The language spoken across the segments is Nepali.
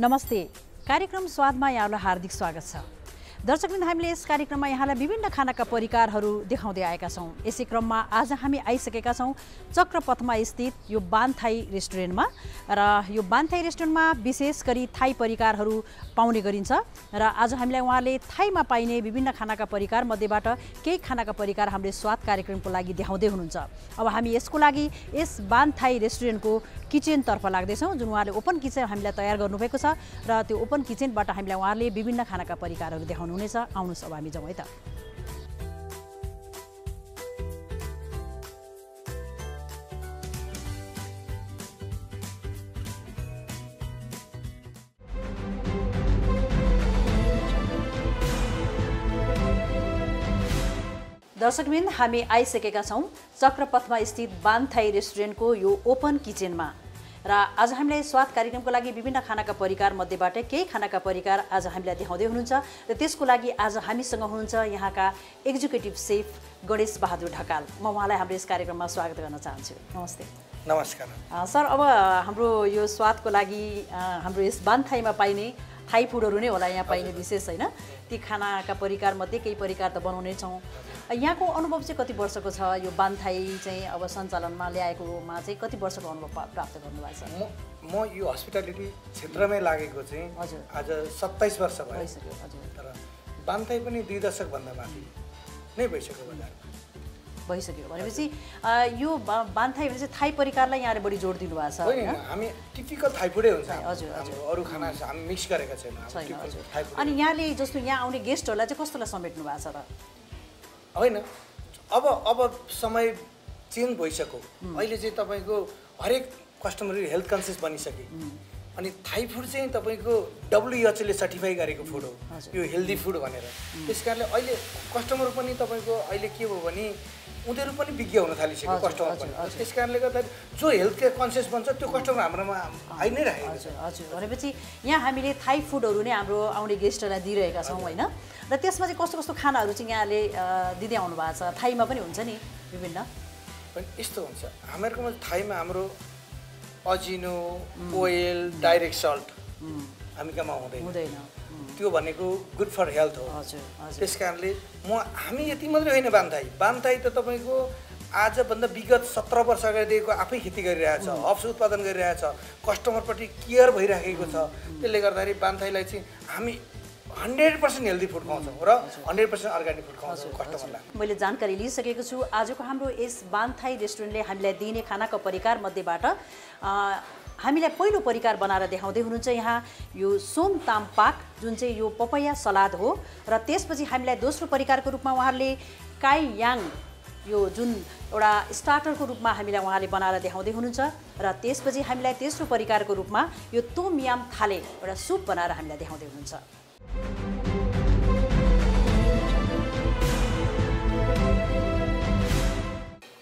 नमस्ते। कार्यक्रम स्वादमा यहाँलाई हार्दिक स्वागत छ। दर्शकवृन्द हामीले यस कार्यक्रममा यहाँलाई विभिन्न खानाका परिकारहरू देखाउँदै आएका छौँ। यसै क्रममा आज हामी आइसकेका छौँ चक्रपथमा स्थित यो बान थाई रेस्टुरेन्टमा र यो बान थाई रेस्टुरेन्टमा विशेष गरी थाई परिकारहरू पाउने गरिन्छ र आज हामीलाई उहाँले थाईमा पाइने विभिन्न खानाका परिकार मध्येबाट केही खानाका परिकार हामीले स्वाद कार्यक्रमको लागि देखाउँदै हुनुहुन्छ। अब हामी यसको लागि यस बान थाई रेस्टुरेन्टको किचनतर्फ लाग्दैछौँ जुन उहाँले ओपन किचन हामीलाई तयार गर्नुभएको छ र त्यो ओपन किचनबाट हामीलाई उहाँले विभिन्न खानाका परिकारहरू देखाउनुहुनेछ आउनुहोस् अब हामी जाउँ है त। दर्शकबिन हामी आइसकेका छौँ चक्रपथमा स्थित बानथाई रेस्टुरेन्टको यो ओपन किचनमा। र आज हामीलाई स्वाद कार्यक्रमको लागि विभिन्न खानाका परिकार मध्येबाट केही खानाका परिकार आज हामीलाई देखाउँदै हुनुहुन्छ र त्यसको लागि आज हामीसँग हुनुहुन्छ यहाँका एक्जिक्युटिभ सेफ गणेश बहादुर ढकाल। म उहाँलाई हाम्रो यस कार्यक्रममा स्वागत गर्न चाहन्छु। नमस्ते। नमस्कार। सर अब हाम्रो यो स्वादको लागि हाम्रो यस बानथाईमा पाइने थाई फुडहरू नै होला यहाँ पाइने विशेष होइन? ती खानाका परिकारमध्ये केही परिकार त बनाउने छौँ। यहाँको अनुभव चाहिँ कति वर्षको छ? यो बानथाई चाहिँ अब सञ्चालनमा ल्याएकोमा चाहिँ कति वर्षको अनुभव प्राप्त गर्नुभएको छ? म म यो हस्पिटालिटी क्षेत्रमै लागेको चाहिँ हजुर। आज सत्ताइस वर्ष भयो। भइसक्यो हजुर। तर बान्थाई पनि दुई दशकभन्दा माथि नै भइसक्यो भइसक्यो भनेपछि यो बानथाई भने चाहिँ थाई परिकारलाई यहाँले बढी जोड दिनुभएको छ होइन होइन? हामी टिपिकल थाइफुडै हुन्छ। हजुर, हजुर। अरू खाना हामी मिक्स गरेका छैनौँ। अनि यहाँले जस्तो यहाँ आउने गेस्टहरूलाई चाहिँ कस्तोलाई समेट्नु भएको छ त होइन? अब अब समय चेन्ज भइसक्यो। अहिले चाहिँ तपाईँको हरेक कस्टमरहरू हेल्थ कन्सियस बनिसके। अनि थाई फुड चाहिँ तपाईँको डब्लुएचओले सर्टिफाई गरेको फुड हो। यो हेल्दी फुड भनेर। त्यस कारणले अहिले कस्टमर पनि तपाईँको अहिले के भयो भने उनीहरू पनि विज्ञ हुन थालिसक्यो कस्टमर पनि। त्यस कारणले गर्दाखेरि जो हेल्थ केयर कन्सियस बन्छ त्यो कस्टमर हाम्रोमा आइ नै राखेको छ हजुर। भनेपछि यहाँ हामीले थाई फुडहरू नै हाम्रो आउने गेस्टहरूलाई दिइरहेका छौँ होइन? र त्यसमा चाहिँ कस्तो कस्तो खानाहरू चाहिँ यहाँले दिँदै आउनु भएको छ? थाईमा पनि हुन्छ नि विभिन्न। यस्तो हुन्छ। हामीहरूकोमा थाईमा हाम्रो अजिनो ओयल डाइरेक्ट सल्ट हामी कहाँ हुँदैन। हुँदैन। त्यो भनेको गुड फर हेल्थ हो। हजुर त्यस कारणले म हामी यति मात्रै होइन बान्ताई। बान्ताई त तपाईँको आजभन्दा विगत सत्र वर्ष अगाडिदेखिको आफै खेती गरिरहेछ हब्स उत्पादन गरिरहेछ कस्टमरपट्टि केयर भइराखेको छ। त्यसले गर्दाखेरि बान्ताईलाई चाहिँ हामी हन्ड्रेड पर्सेन्ट हेल्दी फुड खुवाउँछौँ र हन्ड्रेड पर्सेन्ट अर्ग्यानिक फुड खुवाउँछौँ कस्टमरलाई। मैले जानकारी लिइसकेको छु आजको हाम्रो यस बानथाई रेस्टुरेन्टले हामीलाई दिने खानाको परिकार मध्येबाट हामीलाई पहिलो परिकार बनाएर देखाउँदै हुनुहुन्छ यहाँ यो सोम ताम पाक जुन चाहिँ यो पपैया सलाद हो र त्यसपछि हामीलाई दोस्रो परिकारको रूपमा उहाँहरूले काई याङ यो जुन एउटा स्टार्टरको रूपमा हामीलाई उहाँले बनाएर देखाउँदै हुनुहुन्छ र त्यसपछि हामीलाई तेस्रो परिकारको रूपमा यो तोम याम थाले एउटा सुप बनाएर हामीलाई देखाउँदै हुनुहुन्छ।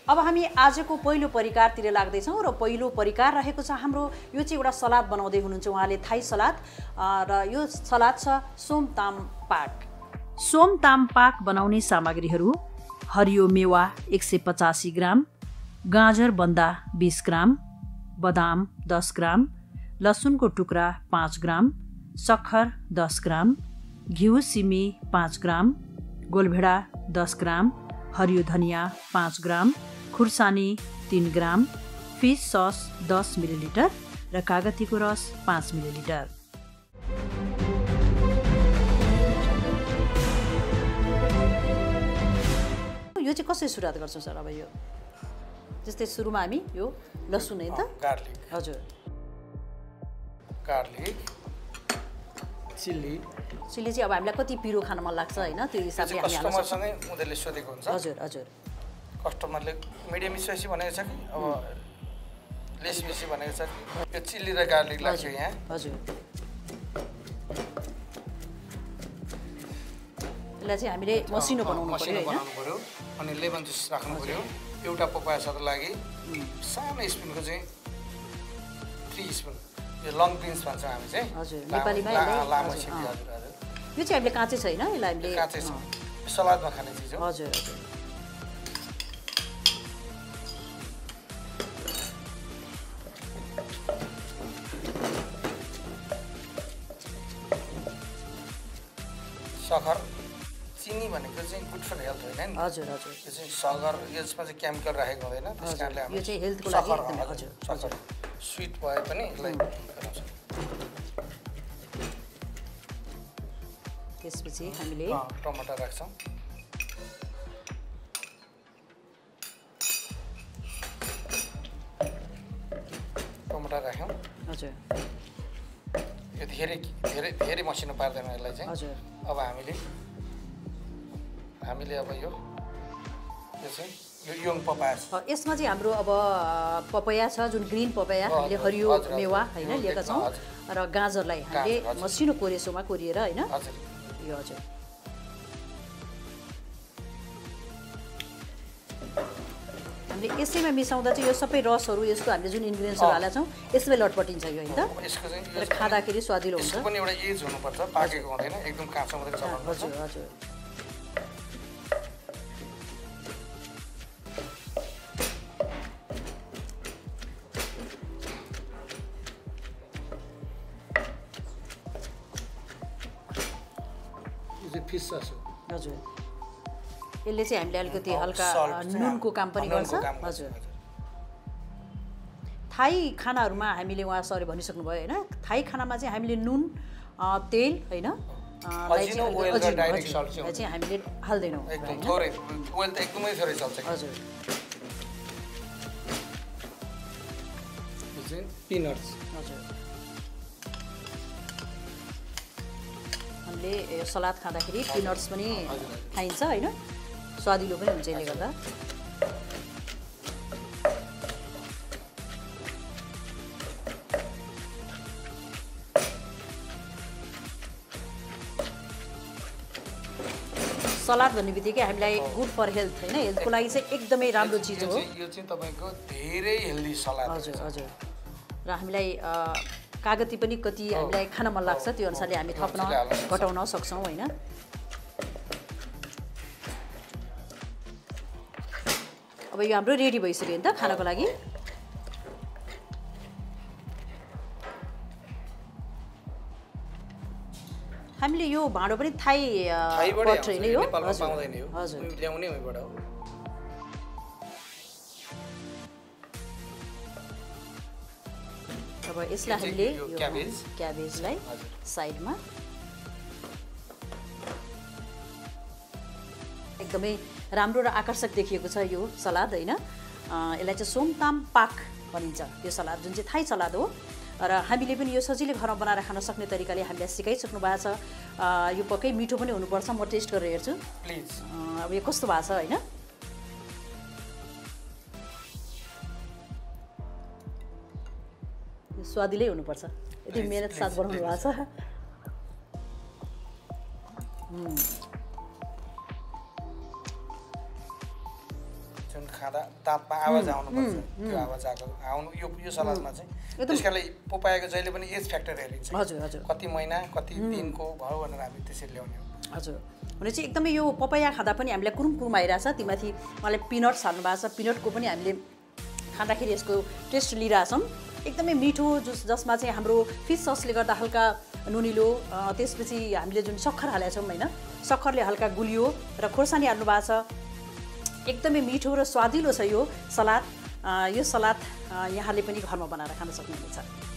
अब हामी आजको पहिलो परिकारतिर लाग्दैछौँ र पहिलो परिकार रहेको छ हाम्रो यो चाहिँ एउटा सलाद बनाउँदै हुनुहुन्छ। उहाँले थाई सलाद र यो सलाद छ सोमताम पाक। सोमताम पाक बनाउने सामग्रीहरू हरियो मेवा एक सय पचासी ग्राम गाजर बन्दा बिस ग्राम बदाम दस ग्राम लसुनको टुक्रा पाँच ग्राम सक्खर दस ग्राम घिउ सिमी पाँच ग्राम गोलभेडा दस ग्राम हरियो धनियाँ पाँच ग्राम खुर्सानी तिन ग्राम फिस सस दस मिलिलिटर र कागतीको रस पाँच मिलिलिटर। यो चाहिँ कसरी सुरुवात गर्छौँ सर? अब यो जस्तै सुरुमा हामी यो लसुन है त? गार्लिक। हजुर। गार्लिक। चिल्ली। चिल्ली चाहिँ अब हामीलाई कति पिरो खान मन लाग्छ होइन त्यो त्यो हिसाबले कस्टमरसँगै उनीहरूले सोधेको हुन्छ। हजुर हजुर। कस्टमरले मिडियम स्पाइसी भनेको छ कि? अब लेस बेसी भनेको छ कि? यो चिल्ली र गार्लिक लाग्छ यहाँ। हजुर। यसलाई चाहिँ हामीले मसिनो बनाउनु मसिनो बनाउनु पऱ्यो अनि लेमन जुस राख्नु पऱ्यो। एउटा पपायासको लागि सानो स्पुनको चाहिँ थ्री स्पुन यो लङ बिन्स भन्छ हामी चाहिँ। हजुर, लामो- नेपालीमा लामो अँ। हजुर हजुर। यो चाहिँ हामीले काँचै छैन यसलाई हामीले काँचै छ। सलादमा खाने चिज हो। हजुर हजुर। सखर चिनी भनेको चाहिँ गुड फर हेल्थ होइन नि? हजुर हजुर। यो चाहिँ सगर यसमा चाहिँ केमिकल राखेको हुँदैन त्यस कारणले हामी सखर स्विट भए पनि यसलाई त्यसपछि हामीले टमाटर राख्छौँ टमाटर राख्यौँ हजुर यो धेरै धेरै धेरै मसिनो पार्दैन यसलाई चाहिँ हजुर अब हामीले हामीले अब यो यो चाहिँ यो योङ पपाया छ। अ, यसमा चाहिँ हाम्रो अब पपया छ जुन ग्रिन पपया हामीले हरियो। मेवा होइन लिएका छौँ। र गाजरलाई हामीले। मसिनो कोरेसोमा कोरिएर होइन यो हजुर हामीले यसैमा मिसाउँदा चाहिँ यो सबै रसहरू यसको हामीले जुन इन्ग्रिडियन्ट्सहरू। हालेका छौँ यसमै लटपटिन्छ यो होइन? खाँदाखेरि स्वादिलो हुन्छ। पनि एउटा एज हुनुपर्छ पाकेको हुँदैन एकदम काँचो मात्रै हजुर हजुर। यसले चाहिँ हामीले अलिकति हल्का नुनको काम पनि गर्छ। हजुर। थाई खानाहरूमा हामीले उहाँ सरले भनिसक्नुभयो होइन? थाई खानामा चाहिँ हामीले नुन तेल होइन? चाहिँ हामीले हाल्दैनौँ। हजुर। पिनट्स हजुर। हामीले सलाद खाँदाखेरि पिनट्स पनि। खाइन्छ होइन? स्वादिलो पनि हुन्छ यसले गर्दा। सलाद भन्ने बित्तिकै हामीलाई गुड फर हेल्थ होइन हेल्थको लागि चाहिँ एकदमै राम्रो चिज यो हो। यो चाहिँ तपाईँको धेरै हेल्दी सलाद हजुर। हजुर। र हामीलाई कागती पनि कति हामीलाई खान मन लाग्छ त्यो अनुसारले हामी थप्न। घटाउन सक्छौँ होइन। अब यो हाम्रो रेडी भइसक्यो नि त खानको लागि। हामीले यो भाँडो पनि थाई पट यो? नेपालमा हजुर। हो अब यसलाई हामीले। क्याबेजलाई। साइडमा। एकदमै राम्रो र आकर्षक देखिएको छ यो सलाद होइन? यसलाई चाहिँ सोमताम पाक भनिन्छ। यो सलाद जुन चाहिँ थाई सलाद हो। र हामीले पनि यो सजिलै घरमा बनाएर खान सक्ने तरिकाले हामीलाई सिकाइसक्नु भएको छ। यो पक्कै मिठो पनि हुनुपर्छ। म टेस्ट गरेर हेर्छु। प्लिज। अब यो कस्तो भएको छ होइन? यो स्वादिलै हुनुपर्छ। यति मेहनत साथ बनाउनु भएको छ। खाँदा दाँतमा आवाज आउनुपर्छ। त्यो आवाज आएको आउनु यो यो सलादमा चाहिँ। त्यस कारणले पपाएको जहिले पनि एज फ्याक्टर हेरिन्छ। हजुर हजुर। कति महिना कति दिनको भयो भनेर हामी त्यसरी ल्याउने हो। हजुर। भने चाहिँ एकदमै यो पपाया खाँदा पनि हामीलाई कुरुम कुरुम आइरहेछ। तीमाथि उहाँले पिनट्स हाल्नु भएको छ। पिनटको पनि हामीले खाँदाखेरि यसको टेस्ट लिइरहेछौँ। एकदमै मिठो जस जसमा चाहिँ हाम्रो फिस ससले गर्दा हल्का नुनिलो त्यसपछि हामीले जुन सक्खर हालेका छौँ होइन सक्खरले हल्का गुलियो र खोर्सानी हाल्नु भएको छ। एकदमै मिठो र स्वादिलो छ यो सलाद। यो सलाद यहाँले पनि घरमा बनाएर खान सक्नुहुनेछ।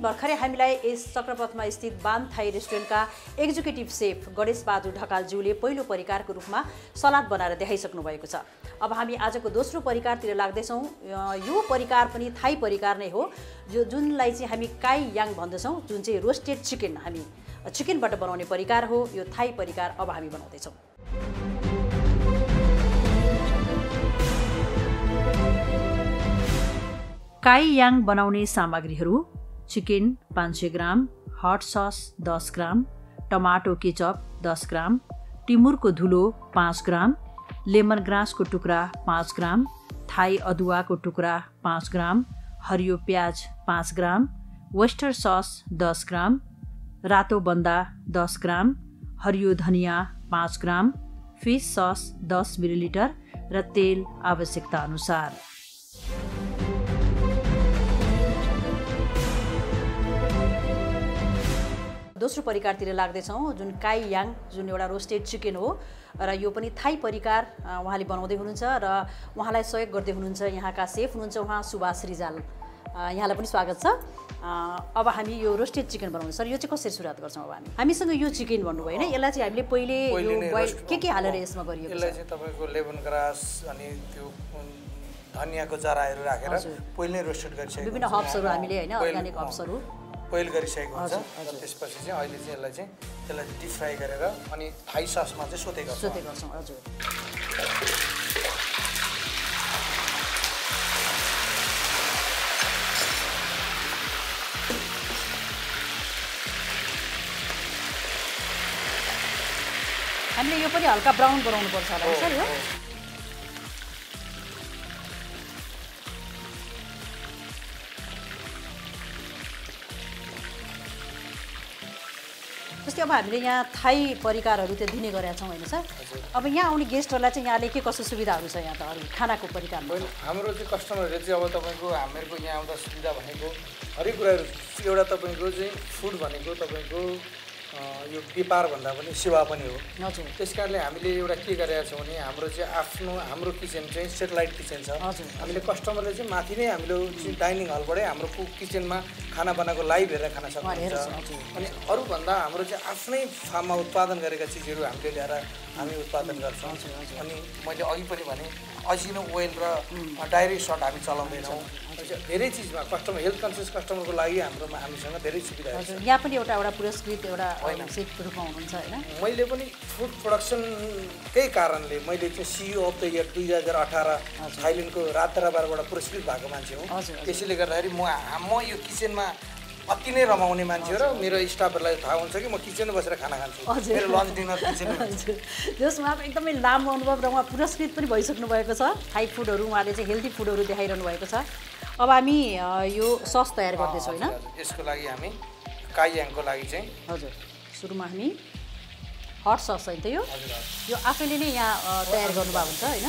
भर्खरै हामीलाई यस चक्रपथमा स्थित बान थाई रेस्टुरेन्टका एक्जिक्युटिभ सेफ गणेश बहादुर ढकालज्यूले पहिलो परिकारको रूपमा सलाद बनाएर देखाइसक्नु भएको छ। अब हामी आजको दोस्रो परिकारतिर लाग्दैछौँ। यो परिकार पनि थाई परिकार नै हो जो जुनलाई चाहिँ हामी काई याङ भन्दछौँ जुन चाहिँ रोस्टेड चिकन हामी चिकनबाट बनाउने परिकार हो। यो थाई परिकार अब हामी बनाउँदैछौँ। काई याङ बनाउने सामग्रीहरू चिकन पाँच सय ग्राम हट सस दस ग्राम टमाटो केचप दस ग्राम टिमुरको धुलो पाँच ग्राम लेमन ग्रासको टुक्रा पाँच ग्राम थाई अदुवाको टुक्रा पाँच ग्राम हरियो प्याज पाँच ग्राम वेस्टर सस दस ग्राम रातो बन्दा दस ग्राम हरियो धनियाँ पाँच ग्राम फिस सस दस मिलिलिटर र तेल आवश्यकता अनुसार दोस्रो परिकारतिर लाग्दैछौँ जुन काई याङ जुन एउटा रोस्टेड चिकन हो। र यो पनि थाई परिकार उहाँले बनाउँदै हुनुहुन्छ र उहाँलाई सहयोग गर्दै हुनुहुन्छ यहाँका सेफ हुनुहुन्छ उहाँ सुभाष रिजाल। यहाँलाई पनि स्वागत छ। अब हामी यो रोस्टेड चिकन बनाउँछौँ सर यो चाहिँ कसरी सुरुवात गर्छौँ अब हामी? हामीसँग यो चिकन भन्नुभयो होइन यसलाई चाहिँ हामीले पहिले यो के के हालेर यसमा गरिएको यसलाई चाहिँ तपाईँको लेमन ग्रास अनि त्यो धनियाँको जराहरू राखेर। पहिले रोस्टेड गरिसकेको विभिन्न हुन्छ। हब्सहरू हामीले होइन अर्ग्यानिक अँ, बोइल गरिसकेको हुन्छ। त्यसपछि चाहिँ अहिले चाहिँ यसलाई चाहिँ त्यसलाई डिप फ्राई गरेर अनि थाई ससमा चाहिँ सोते गर्छ। सोधे गर्छौँ हजुर। हामीले यो पनि हल्का ब्राउन बनाउनुपर्छ होला नि सर यो अब हामीले यहाँ थाई परिकारहरू त्यो दिने गरेका छौँ होइन सर। अब यहाँ आउने गेस्टहरूलाई चाहिँ यहाँले के कस्तो सुविधाहरू छ यहाँ त अरू खानाको परिकारमा पहिला हाम्रो चाहिँ कस्टमरहरूले चाहिँ अब तपाईँको हामीहरूको यहाँ आउँदा सुविधा भनेको हरेक कुराहरू एउटा तपाईँको चाहिँ फुड भनेको तपाईँको यो व्यापार भन्दा पनि सेवा पनि हो। हजुर। त्यस कारणले हामीले एउटा के गरेका छौँ भने हाम्रो चाहिँ आफ्नो हाम्रो किचन चाहिँ सेटेलाइट किचन छ। हजुर। हामीले कस्टमरले चाहिँ माथि नै हामीले डाइनिङ हलबाटै हाम्रो कुक किचनमा खाना बनाएको लाइभ हेरेर खान सक्नुहुन्छ। अनि अरूभन्दा हाम्रो चाहिँ आफ्नै फार्ममा उत्पादन गरेका चिजहरू हामीले ल्याएर हामी उत्पादन गर्छौँ। अनि मैले अघि पनि भने अजिनो ओइल र डाइरेक्ट सट हामी चलाउँदैनौँ। धेरै चिजमा कस्टमर हेल्थ कन्सियस कस्टमरको लागि हाम्रोमा हामीसँग धेरै सुविधाहरू छ हजुर यहाँ पनि एउटा एउटा पुरस्कृत एउटा रूपमा हुनुहुन्छ होइन? मैले पनि फुड प्रोडक्सनकै कारणले मैले चाहिँ सिइओ अफ द इयर दुई हजार अठार थाइल्यान्डको रात दरबारबाट पुरस्कृत भएको मान्छे हुँ। त्यसैले गर्दाखेरि म म यो किचनमा अति नै रमाउने मान्छे हो र मेरो स्टाफहरूलाई थाहा हुन्छ कि म किचनमा बसेर खाना खान्छु। मेरो लन्च डिनर जसमा अब एकदमै लामो अनुभव र उहाँ पुरस्कृत पनि भइसक्नु भएको छ। थाई फुडहरू उहाँले चाहिँ हेल्दी फुडहरू देखाइरहनु भएको छ। अब हामी यो सस तयार गर्दैछौँ होइन। यसको लागि हामी काइयाङको लागि चाहिँ हजुर। सुरुमा हामी हट सस होइन त यो आफैले नै यहाँ तयार गर्नुभएको हुन्छ होइन?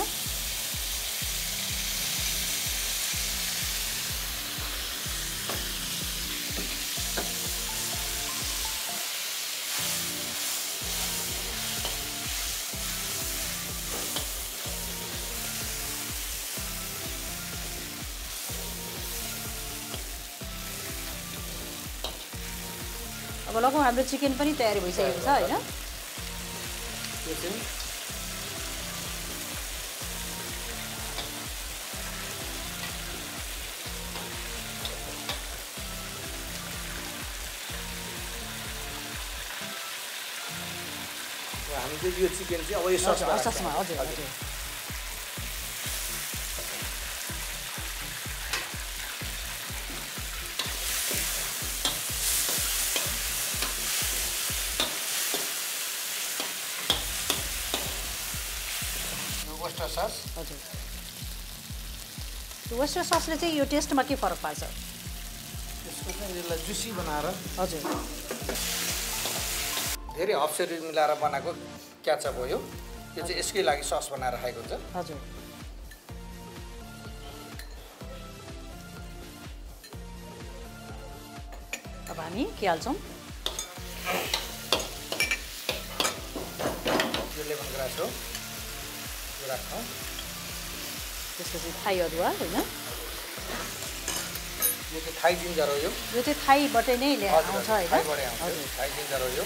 हाम्रो चिकन पनि तयारी भइसकेको छ होइन? चाहिँ र हामी चाहिँ यो चिकन चाहिँ अब यो ससमा हजुर हजुर। वेस्टर ससले चाहिँ यो टेस्टमा के फरक पार्छ? यसको चाहिँ यसलाई जुसी बनाएर हजुर। धेरै हप्सहरू मिलाएर बनाएको क्याचअप हो यो। यो चाहिँ यसकै लागि सस बनाएर खाएको हुन्छ। हजुर। अब हामी के हाल्छौँ? यो लेमन ग्रास हो। यो राख्छौँ। त्यसपछि थाई अदुवा होइन? यो चाहिँ थाई जिन्जर हो यो। यो चाहिँ थाईबाटै नै आउँछ होइन? थाईबाटै आउँछ। हजुर। थाई जिन्जर हो यो।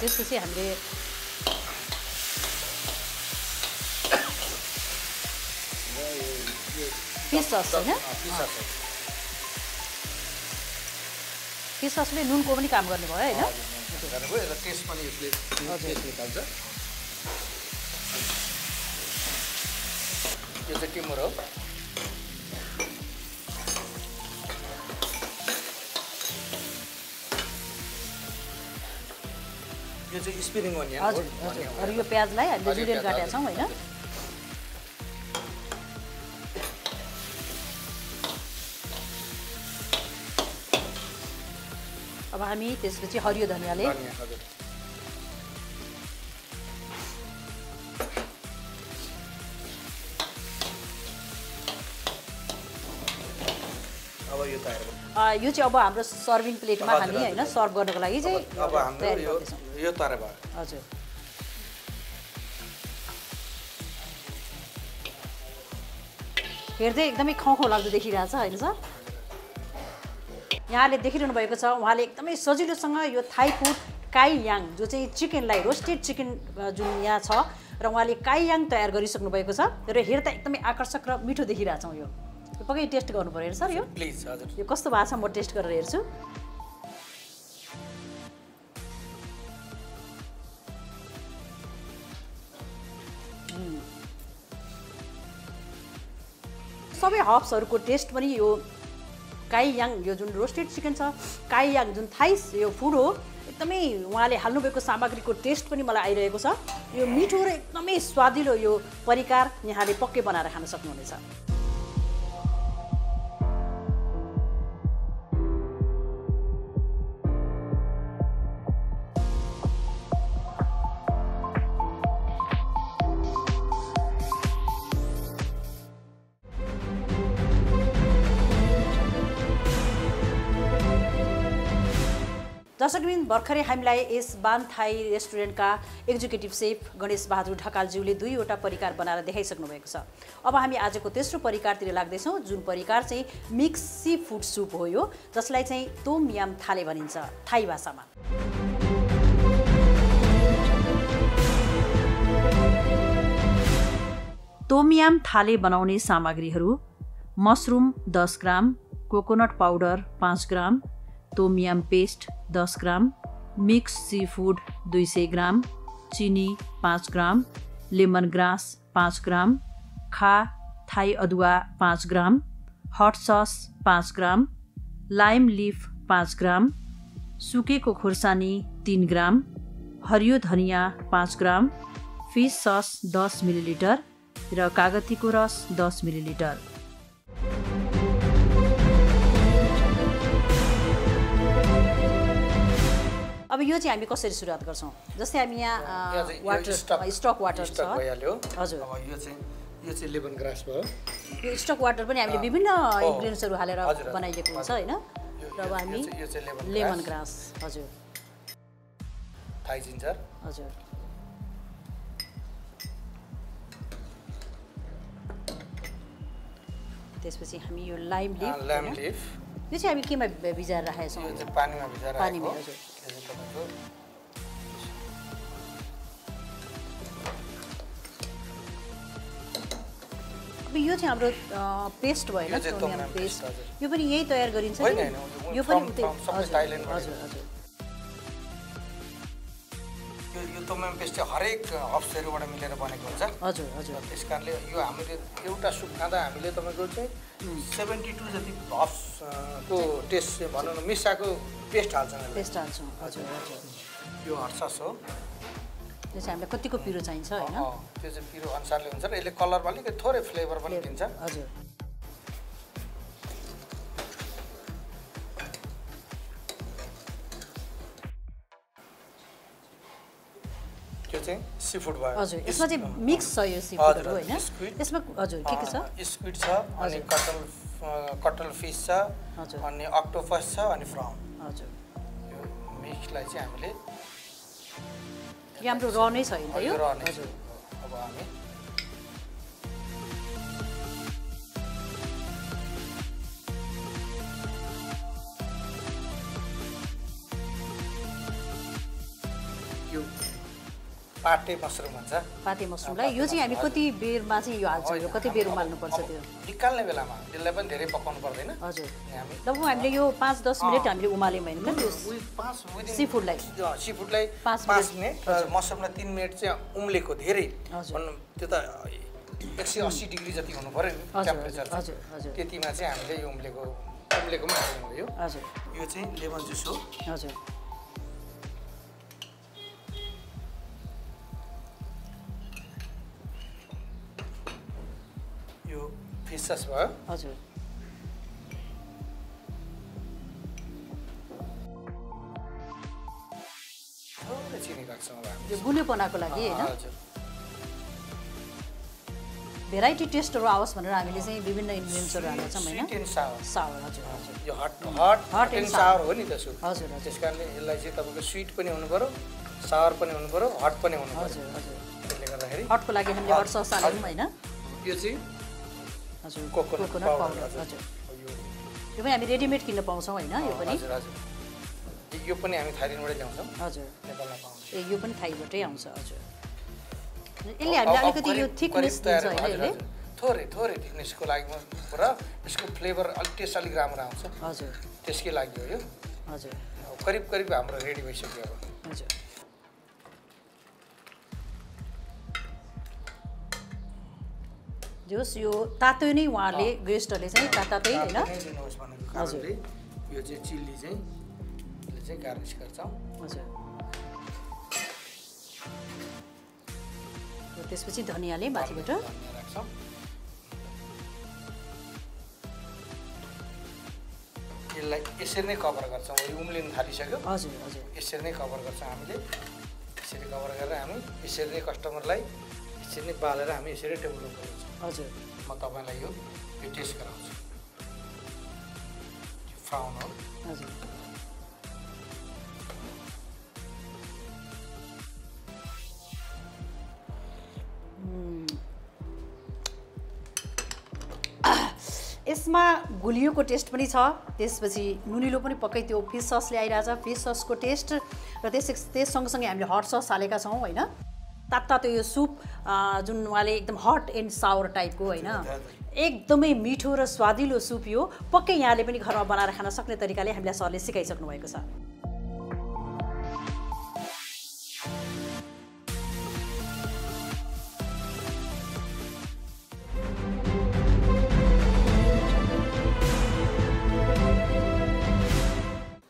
त्यसपछि हामीले फिस सस होइन? फिस ससले नुनको पनि काम गर्ने भयो होइन यो चाहिँ टिमुर हो यो चाहिँ स्पिरिङ हजुर यो प्याजलाई हामीले जुरेल काटेका छौँ होइन। अब हामी त्यसपछि हरियो धनियाँले यो चाहिँ अब हाम्रो सर्भिङ प्लेटमा हामी होइन। सर्भ गर्नको लागि चाहिँ अब हाम्रो यो तयार भयो हजुर। हेर्दै एकदमै खाउ खाउ लाग्दो देखिरहेछ होइन सर? यहाँले देखिरहनु भएको छ उहाँले एकदमै सजिलोसँग यो थाई फुड काई याङ जो चाहिँ चिकनलाई रोस्टेड चिकन जुन यहाँ छ र उहाँले काई याङ तयार गरिसक्नु भएको छ र हेर्दा एकदमै आकर्षक र मिठो देखिरहेछौँ यो। पक्कै टेस्ट गर्नु पऱ्यो। सर यो। प्लिज हजुर। यो कस्तो भएको छ म टेस्ट गरेर हेर्छु। सबै हब्सहरूको टेस्ट पनि यो काइयाङ यो जुन रोस्टेड चिकन छ काइयाङ जुन थाइस यो फुड हो एकदमै उहाँले हाल्नुभएको सामग्रीको टेस्ट पनि मलाई आइरहेको छ। यो मिठो र एकदमै स्वादिलो यो परिकार यहाँले पक्कै बनाएर खान सक्नुहुनेछ। दर्शकबिन भर्खरै हामीलाई यस बान थाई रेस्टुरेन्टका एक्जिक्युटिभ सेफ गणेश बहादुर ढकालज्यूले दुईवटा परिकार बनाएर देखाइसक्नु भएको छ। अब हामी आजको तेस्रो परिकारतिर लाग्दैछौँ जुन परिकार चाहिँ मिक्स सी फुड सुप हो यो जसलाई चाहिँ तोम याम थाले भनिन्छ थाई भाषामा। तोमयाम थाले बनाउने सामग्रीहरू मसरुम दस ग्राम कोकोनट पाउडर पाँच ग्राम तोमयाम पेस्ट दस ग्राम। मिक्स सी फुड दुई सय ग्राम। चिनी पाँच ग्राम। लेमन ग्रास पाँच ग्राम। खा थाई अदुवा पाँच ग्राम। हट सस पाँच ग्राम। लाइम लिफ पाँच ग्राम। सुकेको खुर्सानी तिन ग्राम। हरियो धनियाँ पाँच ग्राम। फिस सस दस मिलिलिटर। र कागतीको रस दस मिलिलिटर। अब यो चाहिँ हामी कसरी सुरुवात गर्छौँ जस्तै हामी यहाँ वाटर स्टक वाटर छ हजुर। यो चाहिँ यो चाहिँ लेमन ग्रास भयो यो स्टक वाटर पनि हामीले विभिन्न। इन्ग्रिडियन्ट्सहरू हालेर बनाइएको हुन्छ। होइन र अब हामी लेमन ग्रास। हजुर थाई जिन्जर हजुर त्यसपछि हामी यो लाइम लिफ यो चाहिँ हामी केमा भिजाएर राखेका छौँ पानीमा भिजाएर पानीमा। हजुर। यो चाहिँ तपाईँको अब यो चाहिँ हाम्रो पेस्ट भयो यो होइन चाहिँ टोमियम टोमियम पेस्ट। यो पनि यही तयार गरिन्छ नि? यो पनि हजुर हजुर यो यो तोमयम पेस्ट चाहिँ हरेक हब्सहरूबाट मिलेर बनेको हुन्छ। हजुर हजुर। त्यस कारणले यो हामीले एउटा सुप खाँदा हामीले तपाईँको चाहिँ सेभेन्टी टू जति हब्स अ, को टेस्ट चाहिँ भनौँ न मिसाएको पेस्ट हाल्छौँ। पेस्ट हाल्छौँ। हजुर हजुर। यो हर्सस हो। यो चाहिँ हामीलाई कतिको पिरो चाहिन्छ होइन? त्यो चाहिँ पिरो अनुसारले हुन्छ र यसले कलरमा अलिकति थोरै फ्लेभर पनि दिन्छ। हजुर। सी फुड भयो। हजुर यसमा चाहिँ मिक्स छ यो सी फुडहरू होइन। यसमा हजुर के के छ? स्क्विड छ अनि। कटल कटल फिस छ हजुर। अनि अक्टोपस छ अनि फ्राउन। हजुर। यो मिक्सलाई चाहिँ हामीले यो हाम्रो र नै छ यो हजुर। अब हामी पाटे मसरुम भन्छ पाते मसरुमलाई यो चाहिँ हामी कति बेरमा चाहिँ यो हाल्छौँ? यो कति बेर उमाल्नुपर्छ त्यो? निकाल्ने बेलामा यसलाई पनि धेरै पकाउनु पर्दैन। हजुर। लगभग हामीले यो पाँच दस मिनट हामीले उमाल्यौँ होइन सी फुडलाई। सी फुडलाई पाँच मिनट। मसरुमलाई तिन मिनट चाहिँ उम्लेको धेरै। त्यो त एक सय अस्सी डिग्री जति हुनु पऱ्यो नि टेम्परेचर हजुर, हजुर। त्यतिमा चाहिँ हामीले यो उम्लेको उम्लेको पनि हाल्नु भयो हजुर। यो चाहिँ लेमन जुस हो। हजुर। यो फिसस भयो हजुर चिनी राख्छौँ यो गुलियोपनाको लागि होइन? भेराइटी टेस्टहरू आओस् भनेर हामीले चाहिँ विभिन्न इन्ग्रिडियन्ट्सहरू हाल्छौँ होइन? सावर हजुर हजुर। यो hot hot hot and sour हो नि त सुप। हजुर त्यस कारणले यसलाई चाहिँ तपाईँको स्विट पनि हुनु पऱ्यो सावर पनि हुनु पऱ्यो हट पनि हुनु हजुर हजुर। त्यसले गर्दाखेरि हटको लागि हामीले हट सस हाल्यौँ होइन? यो चाहिँ हजुर। कोकोनट पाउडर हजुर। यो पनि हामी रेडिमेड किन्न पाउँछौँ होइन यो पनि? यो पनि हामी थाइल्यान्डबाटै ल्याउँछौँ। हजुर। ए यो पनि थाइबाटै आउँछ हजुर। यसले हामीले अलिकति यो थिकनेस दिन्छ होइन यसले? थोरै थोरै थिकनेसको लागि र यसको फ्लेभर अलिक टेस्ट अलिक राम्रो आउँछ। हजुर। त्यसकै लागि हो यो। हजुर। करिब करिब हाम्रो रेडी भइसक्यो अब। हजुर। जोस् यो तातो नै उहाँहरूले गेस्टहरूले चाहिँ तातै होइन? कारणले यो चाहिँ चिल्ली चाहिँ चाहिँ गार्निस गर्छौँ। हजुर। त्यसपछि धनियाँले माथिबाट राख्छौँ। यसलाई यसरी नै कभर गर्छौँ। यो उम्लिन थालिसक्यो। हजुर हजुर। यसरी नै कभर गर्छौँ हामीले। यसरी कभर गरेर हामी यसरी नै कस्टमरलाई यसरी नै बालेर हामी यसरी टेबलमा पुऱ्याउँछौँ हजुर। म तपाईँलाई यो यो टेस्ट गराउँछु फ्राउन हो। हजुर। यसमा गुलियोको टेस्ट पनि छ। त्यसपछि नुनिलो पनि पक्कै त्यो फिस ससले आइरहेछ। फिस ससको टेस्ट र त्यस त्यस सँगसँगै हामीले हट सस हालेका छौँ होइन? तातो तातो यो सुप जुन उहाँले एकदम हट एन्ड सावर टाइपको होइन। एकदमै मिठो र स्वादिलो सुप यो। पक्कै यहाँले पनि घरमा बनाएर खान सक्ने तरिकाले हामीलाई सरले सिकाइसक्नु भएको छ।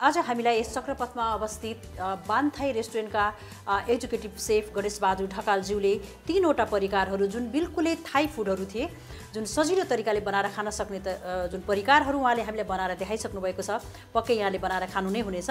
आज हामीलाई यस चक्रपथमा अवस्थित बान्थाई रेस्टुरेन्टका अ, एक्जिक्युटिभ सेफ गणेश बहादुर ढकालज्यूले तिनवटा परिकारहरू जुन बिल्कुलै थाई फुडहरू थिए जुन सजिलो तरिकाले बनाएर खान सक्ने त जुन परिकारहरू उहाँले हामीलाई बनाएर देखाइसक्नु भएको छ पक्कै यहाँले बनाएर खानु नै हुनेछ।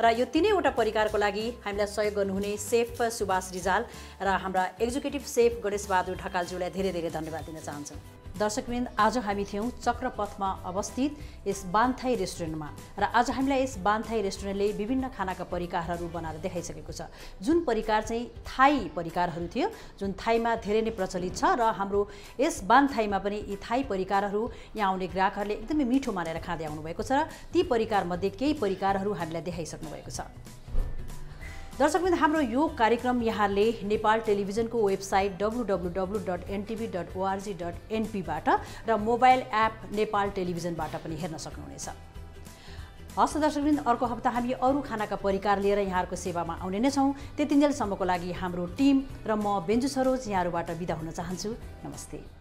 र यो तिनैवटा परिकारको लागि हामीलाई सहयोग गर्नुहुने सेफ सुभाष रिजाल र हाम्रा एक्जिक्युटिभ सेफ गणेश बहादुर ढकालज्यूलाई धेरै धेरै धन्यवाद दिन चाहन्छौँ। दर्शकवृन्द आज हामी थियौँ चक्रपथमा अवस्थित यस बान्थाई रेस्टुरेन्टमा र आज हामीलाई यस बान्थाई रेस्टुरेन्टले विभिन्न खानाका परिकारहरू बनाएर देखाइसकेको छ। जुन परिकार चाहिँ थाई परिकारहरू थियो जुन थाईमा धेरै नै प्रचलित छ र हाम्रो यस बान्थाईमा पनि यी थाई परिकारहरू यहाँ आउने ग्राहकहरूले एकदमै मिठो मानेर खाँदै आउनुभएको छ र ती परिकारमध्ये केही परिकारहरू हामीलाई देखाइसक्नु भएको छ। दर्शकवृन्द हाम्रो यो कार्यक्रम यहाँले नेपाल टेलिभिजनको website W W W dot NTV dot ORG dot एनपीबाट र मोबाइल एप नेपाल टेलिभिजनबाट पनि हेर्न सक्नुहुनेछ हस् दर्शकवृन्द अर्को हप्ता हामी अरू खानाका परिकार लिएर यहाँहरूको सेवामा आउने नै छौँ त्यतिन्जेलसम्मको लागि हाम्रो टिम र म बेन्जु सरोज यहाँहरूबाट बिदा हुन चाहन्छु नमस्ते